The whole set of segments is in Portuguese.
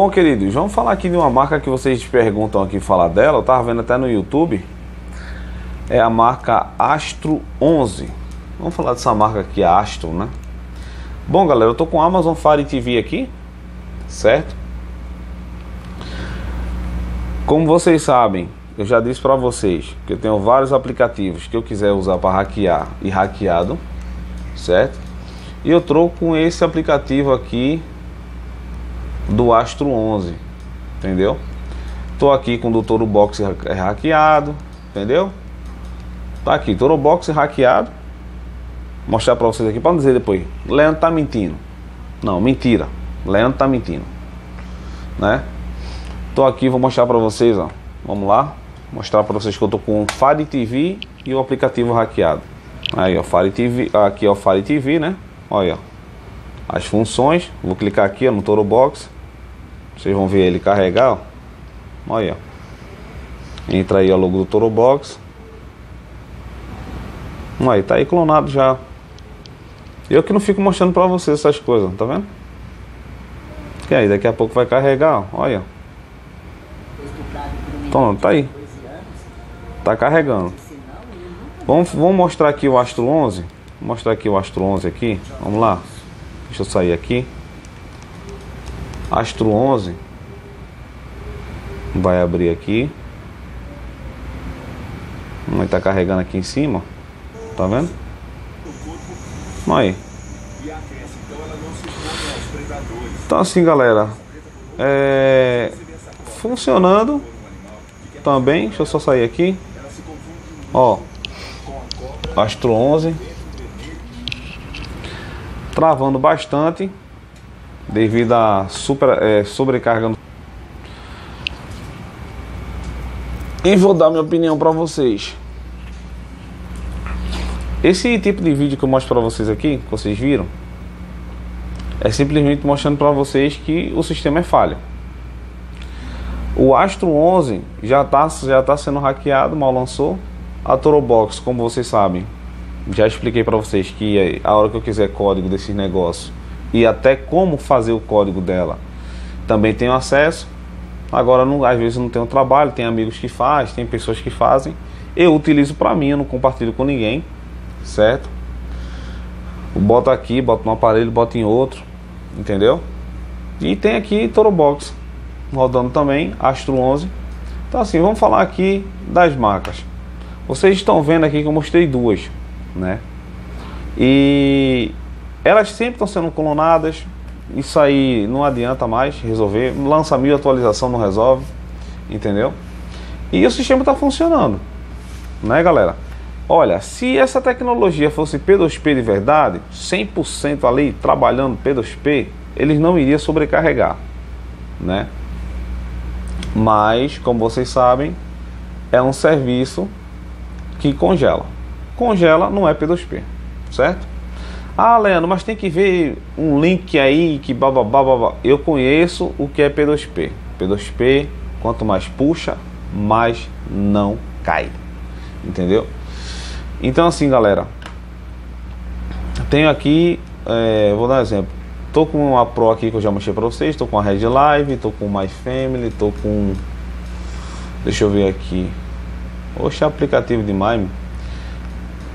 Bom, queridos, vamos falar aqui de uma marca que vocês perguntam aqui falar dela. Eu tava vendo até no YouTube. É a marca Astro 11. Vamos falar dessa marca aqui, Astro, né? Bom, galera, eu tô com a Amazon Fire TV aqui, certo? Como vocês sabem, eu já disse para vocês que eu tenho vários aplicativos que eu quiser usar para hackear e hackeado, certo? E eu troco com esse aplicativo aqui do Astro 11, entendeu? Tô aqui com o Toro Box hackeado, entendeu? Tá aqui, Toro Box hackeado. Vou mostrar para vocês aqui para dizer depois, Leandro tá mentindo. Não, mentira. Leandro tá mentindo, né? Tô aqui, vou mostrar para vocês, ó. Vamos lá, mostrar para vocês que eu tô com o Fire TV e o aplicativo hackeado. Aí, ó, Fire TV, aqui é o Fire TV, né? Olha, as funções. Vou clicar aqui ó, no Toro Box. Vocês vão ver ele carregar, ó. Olha. Entra aí o logo do Toro Box. Aí, tá aí clonado já. Eu que não fico mostrando pra vocês essas coisas, tá vendo? E aí, daqui a pouco vai carregar, ó. Olha. Então, tá aí. Tá carregando. Vamos, vamos mostrar aqui o Astro 11. Vou mostrar aqui o Astro 11 aqui. Vamos lá. Deixa eu sair aqui. Astro 11 vai abrir aqui. Vai estar tá carregando aqui em cima. Tá vendo? Aí. Então assim galera. É... Funcionando também. Deixa eu só sair aqui. Ó. Astro 11. Travando bastante devido à super, é, sobrecarga. E vou dar minha opinião para vocês. Esse tipo de vídeo que eu mostro para vocês aqui, que vocês viram, é simplesmente mostrando para vocês que o sistema é falho. O Astro 11 já está já tá sendo hackeado, mal lançou. A Torobox, como vocês sabem, já expliquei para vocês que a hora que eu quiser código desses negócios e até como fazer o código dela. Também tenho acesso. Agora, não, às vezes não tenho trabalho, tem amigos que fazem, tem pessoas que fazem. Eu utilizo para mim, eu não compartilho com ninguém, certo? Boto aqui, boto no aparelho, boto em outro, entendeu? E tem aqui Torobox rodando também, Astro 11. Então assim, vamos falar aqui das marcas. Vocês estão vendo aqui que eu mostrei duas, né? E elas sempre estão sendo clonadas. Isso aí não adianta mais resolver. Lança mil atualização não resolve. Entendeu? E o sistema está funcionando. Né, galera? Olha, se essa tecnologia fosse P2P de verdade, 100% ali trabalhando P2P, eles não iriam sobrecarregar, né? Mas, como vocês sabem, é um serviço que congela. Congela não é P2P, certo? Ah, Leandro, mas tem que ver um link aí que bababá, babá. Eu conheço o que é P2P. P2P, quanto mais puxa, mais não cai. Entendeu? Então assim, galera. Tenho aqui, é, vou dar um exemplo. Tô com uma Pro aqui que eu já mostrei para vocês. Tô com a Red Live, tô com My Family, tô com... Deixa eu ver aqui. Oxe, aplicativo de Mime.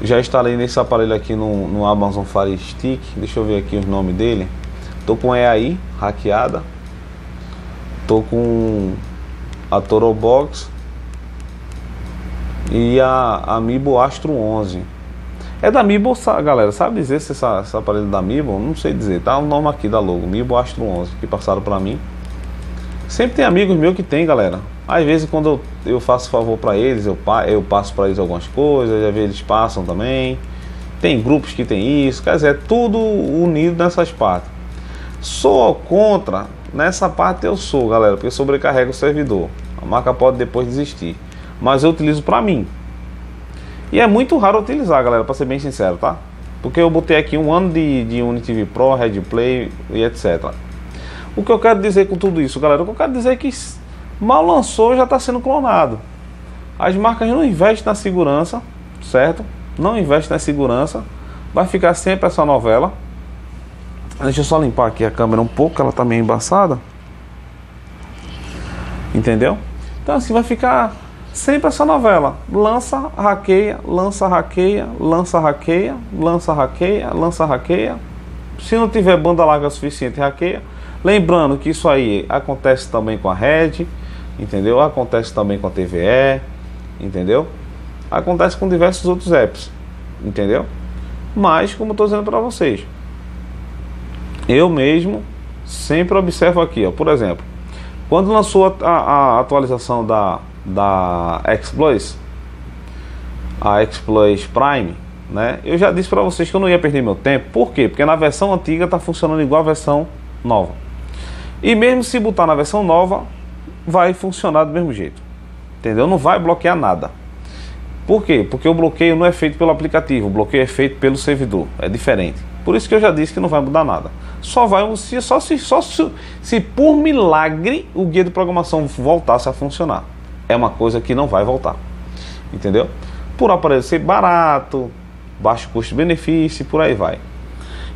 Já instalei nesse aparelho aqui no, no Amazon Fire Stick. Deixa eu ver aqui os nomes dele. Tô com EAI hackeada. Tô com a Torobox e a Amiibo Astro 11. É da Amiibo, galera, sabe dizer se essa, esse aparelho é da Amiibo? Não sei dizer, tá o nome aqui da logo, Amiibo Astro 11, que passaram para mim. Sempre tem amigos meus que tem, galera. Às vezes quando eu, faço favor para eles, eu, eu passo para eles algumas coisas, às vezes eles passam também. Tem grupos que tem isso, quer dizer, é tudo unido nessas partes. Sou contra, nessa parte eu sou, galera, porque sobrecarrega o servidor. A marca pode depois desistir. Mas eu utilizo para mim. E é muito raro utilizar, galera, para ser bem sincero, tá? Porque eu botei aqui um ano de, de Unity Pro, Red Play e etc. O que eu quero dizer com tudo isso, galera? O que eu quero dizer é que Mal lançou, já está sendo clonado. As marcas não investem na segurança, certo? Não investem na segurança. Vai ficar sempre essa novela. Deixa eu só limpar aqui a câmera um pouco, ela está meio embaçada. Entendeu? Então assim vai ficar sempre essa novela. Lança, hackeia, lança, hackeia, lança, hackeia, lança, hackeia, lança, hackeia. Se não tiver banda larga suficiente, hackeia. Lembrando que isso aí acontece também com a Red, entendeu? Acontece também com a TVE, entendeu? Acontece com diversos outros apps, entendeu? Mas, como estou dizendo para vocês, eu mesmo sempre observo aqui, ó, por exemplo, quando lançou a, a, a atualização da, da X-Plus, a X-Plus Prime, né? Eu já disse para vocês que eu não ia perder meu tempo. Por quê? Porque na versão antiga está funcionando igual a versão nova. E mesmo se botar na versão nova, vai funcionar do mesmo jeito. Entendeu? Não vai bloquear nada. Por quê? Porque o bloqueio não é feito pelo aplicativo, o bloqueio é feito pelo servidor. É diferente. Por isso que eu já disse que não vai mudar nada. Só vai se só se só se, se por milagre o guia de programação voltasse a funcionar. É uma coisa que não vai voltar. Entendeu? Por aparelho ser barato, baixo custo-benefício, por aí vai.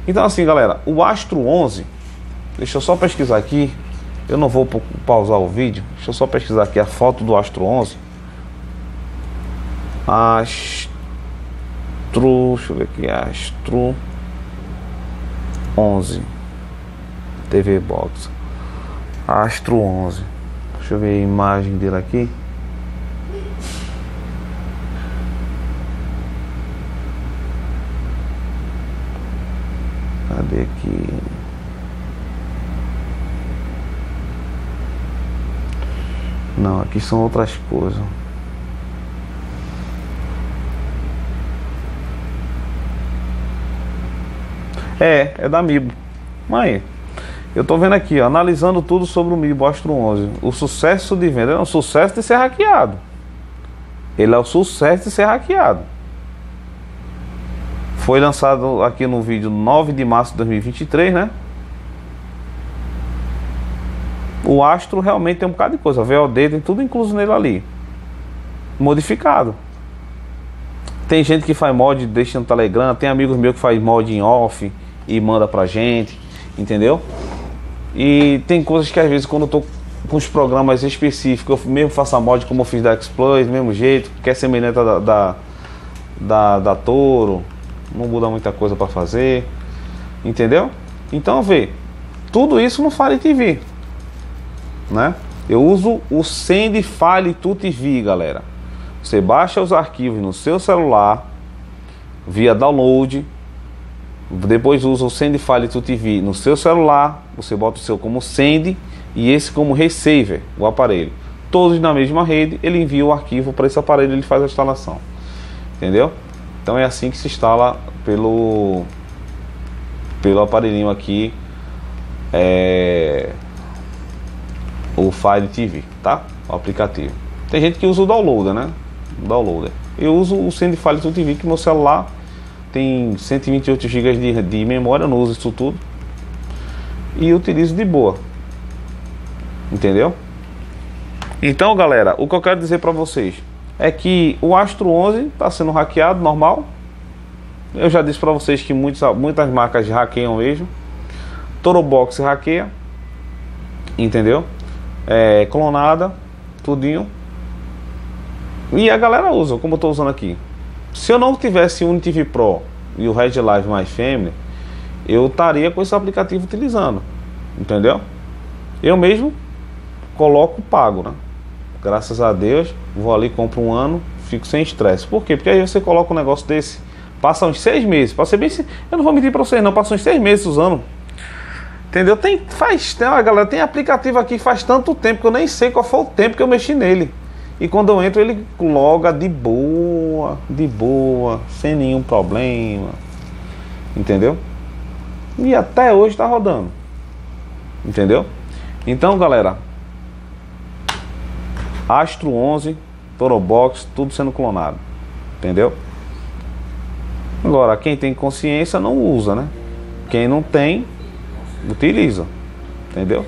Então assim, galera, o Astro 11, deixa eu só pesquisar aqui. Eu não vou pausar o vídeo. Deixa eu só pesquisar aqui a foto do Astro 11. Astro, deixa eu ver aqui, Astro 11 TV Box Astro 11 Deixa eu ver a imagem dele aqui Cadê aqui? Não, aqui são outras coisas É, é da Mibo. Mãe, eu tô vendo aqui, ó, analisando tudo sobre o Mibo Astro 11. O sucesso de venda é um sucesso de ser hackeado. Ele é o sucesso de ser hackeado. Foi lançado aqui no vídeo 9 de março de 2023, né? O Astro realmente tem um bocado de coisa. VOD tem tudo incluso nele ali. Modificado. Tem gente que faz mod deixa no Telegram, tem amigos meus que faz mod em off e manda pra gente, entendeu? E tem coisas que às vezes quando eu tô com os programas específicos, eu mesmo faço a mod como eu fiz da do mesmo jeito, que é semelhante da, da, da, da Toro, não muda muita coisa para fazer, entendeu? Então vê, tudo isso no File TV, né? Eu uso o Send File to TV, galera. Você baixa os arquivos no seu celular via download, depois usa o Send File to TV no seu celular, você bota o seu como Send e esse como Receiver, o aparelho. Todos na mesma rede, ele envia o arquivo para esse aparelho e ele faz a instalação. Entendeu? Então é assim que se instala pelo pelo aparelhinho aqui é, o File TV, tá? O aplicativo. Tem gente que usa o downloader, né? O downloader. Eu uso o Send File to TV que meu celular tem 128 GB de, de memória, não uso isso tudo. E utilizo de boa. Entendeu? Então, galera, o que eu quero dizer para vocês é que o Astro 11 está sendo hackeado normal. Eu já disse para vocês que muitos, muitas marcas hackeiam mesmo. Torobox hackeia. Entendeu? É, clonada, tudinho. E a galera usa, como eu estou usando aqui. Se eu não tivesse o UniTV Pro e o Red Live My Family, eu estaria com esse aplicativo utilizando, entendeu? Eu mesmo coloco pago, né? Graças a Deus, vou ali, compro um ano, fico sem estresse. Por quê? Porque aí você coloca um negócio desse, passa uns seis meses, para ser bem eu não vou mentir para vocês não, passa uns seis meses usando. Entendeu? Tem, faz, tem, galera, tem aplicativo aqui faz tanto tempo que eu nem sei qual foi o tempo que eu mexi nele. E quando eu entro, ele loga de boa, de boa, sem nenhum problema. Entendeu? E até hoje está rodando. Entendeu? Então, galera, Astro 11, Torobox, tudo sendo clonado. Entendeu? Agora, quem tem consciência não usa, né? Quem não tem, utiliza. Entendeu?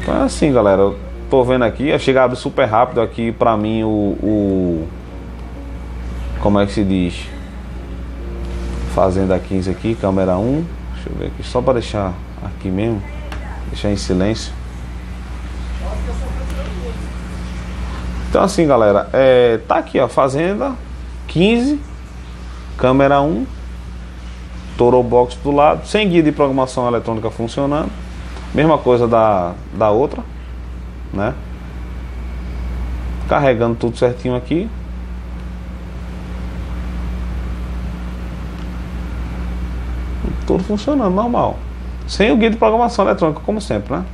Então é assim, galera tô vendo aqui, a chegada super rápido aqui pra mim o, o, Como é que se diz? Fazenda 15 aqui, câmera 1. Deixa eu ver aqui, só para deixar aqui mesmo. Deixar em silêncio. Então assim galera, é, tá aqui ó, Fazenda 15, câmera 1, Toro Box do lado, sem guia de programação eletrônica funcionando. Mesma coisa da, da outra, né? Carregando tudo certinho aqui. Tudo funcionando normal. Sem o guia de programação eletrônica, como sempre, né?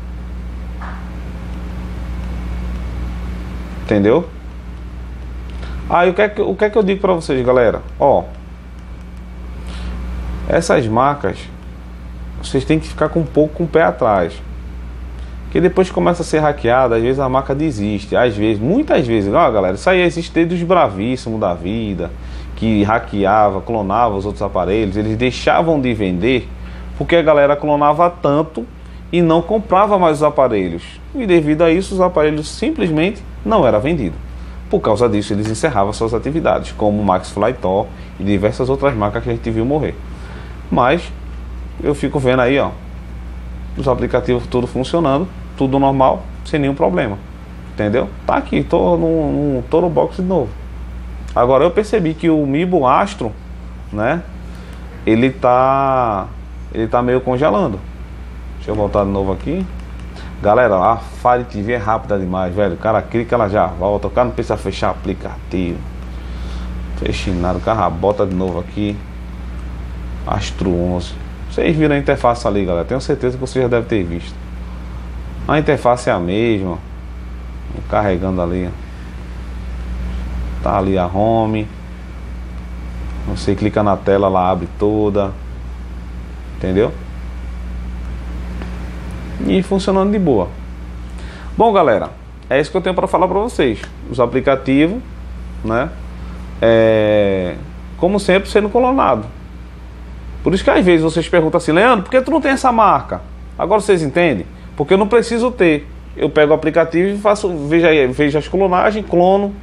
Entendeu? Aí o que é que, o que, é que eu digo para vocês, galera? Ó, essas marcas, vocês têm que ficar com um pouco com o pé atrás. Porque depois começa a ser hackeada, às vezes a marca desiste. Às vezes, muitas vezes, ó galera, isso aí existe desde os bravíssimos da vida, que hackeava, clonava os outros aparelhos, eles deixavam de vender porque a galera clonava tanto e não comprava mais os aparelhos. E devido a isso, os aparelhos simplesmente não eram vendidos. Por causa disso, eles encerravam suas atividades, como o Max Flytor e diversas outras marcas que a gente viu morrer. Mas eu fico vendo aí, ó, os aplicativos tudo funcionando, tudo normal, sem nenhum problema. Entendeu? Tá aqui, tô no, no Box de novo. Agora eu percebi que o Mibo Astro, né? Ele tá ele tá meio congelando. Deixa eu voltar de novo aqui. Galera, a Fire TV é rápida demais, velho. O cara clica, ela já volta. O cara não precisa fechar aplicativo. Fecha nada. O cara bota de novo aqui. Astro 11. Vocês viram a interface ali, galera. Tenho certeza que você já deve ter visto. A interface é a mesma. Carregando ali. Tá ali a home. Você clica na tela, ela abre toda. Entendeu? E funcionando de boa. Bom, galera, é isso que eu tenho para falar para vocês. Os aplicativos, né? É, como sempre, sendo clonado. Por isso que às vezes vocês perguntam assim, Leandro, por que tu não tem essa marca? Agora vocês entendem? Porque eu não preciso ter. Eu pego o aplicativo e faço, veja, veja as clonagens, clono.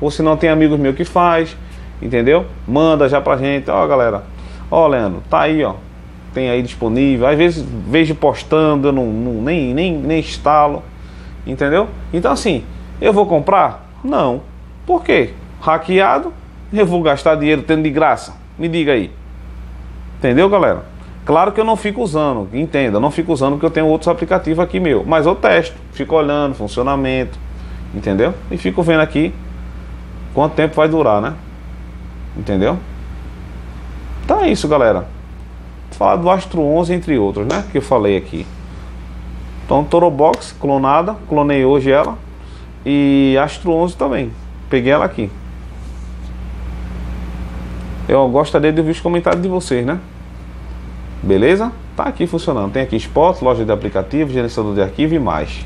Ou se não tem amigos meus que faz, entendeu? Manda já pra gente, ó galera. Ó Leandro, tá aí ó. Tem aí disponível. Às vezes vejo postando, eu não, não, nem, nem, nem instalo. Entendeu? Então assim, eu vou comprar? Não. Por quê? Hackeado? Eu vou gastar dinheiro tendo de graça. Me diga aí. Entendeu, galera? Claro que eu não fico usando, entenda, não fico usando porque eu tenho outros aplicativos aqui meu, mas eu testo, fico olhando funcionamento, entendeu? E fico vendo aqui quanto tempo vai durar, né? Entendeu? Então é isso, galera. Vou falar do Astro 11 entre outros, né? Que eu falei aqui. Então, Torobox clonada, clonei hoje ela. E Astro 11 também. Peguei ela aqui. Eu gostaria de ouvir os comentários de vocês, né? Beleza? Tá aqui funcionando. Tem aqui Spot, loja de aplicativos, gerenciador de arquivo e mais.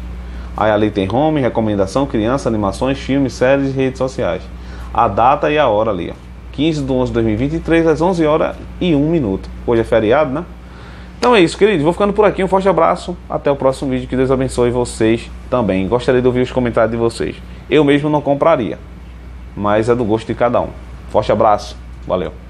Aí ali tem home, recomendação, criança, animações, filmes, séries e redes sociais. A data e a hora ali, ó. 15 de 11 de 2023, às 11 horas e 1 minuto. Hoje é feriado, né? Então é isso, queridos. Vou ficando por aqui. Um forte abraço. Até o próximo vídeo. Que Deus abençoe vocês também. Gostaria de ouvir os comentários de vocês. Eu mesmo não compraria, mas é do gosto de cada um. Forte abraço. Valeu.